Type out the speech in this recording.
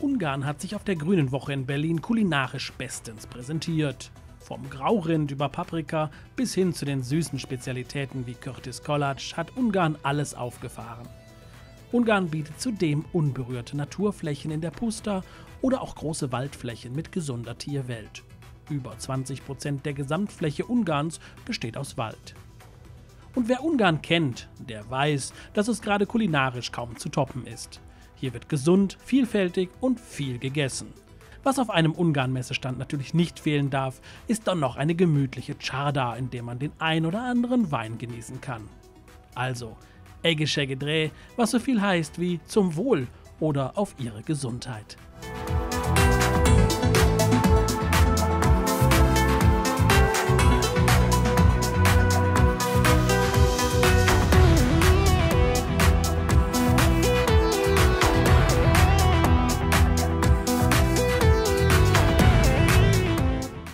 Ungarn hat sich auf der Grünen Woche in Berlin kulinarisch bestens präsentiert. Vom Graurind über Paprika bis hin zu den süßen Spezialitäten wie Curtis Kolatsch hat Ungarn alles aufgefahren. Ungarn bietet zudem unberührte Naturflächen in der Pusta oder auch große Waldflächen mit gesunder Tierwelt. Über 20 Prozent der Gesamtfläche Ungarns besteht aus Wald. Und wer Ungarn kennt, der weiß, dass es gerade kulinarisch kaum zu toppen ist. Hier wird gesund, vielfältig und viel gegessen. Was auf einem Ungarn-Messestand natürlich nicht fehlen darf, ist dann noch eine gemütliche Czarda, in der man den ein oder anderen Wein genießen kann. Also, Eggeschegge Dreh, was so viel heißt wie zum Wohl oder auf ihre Gesundheit.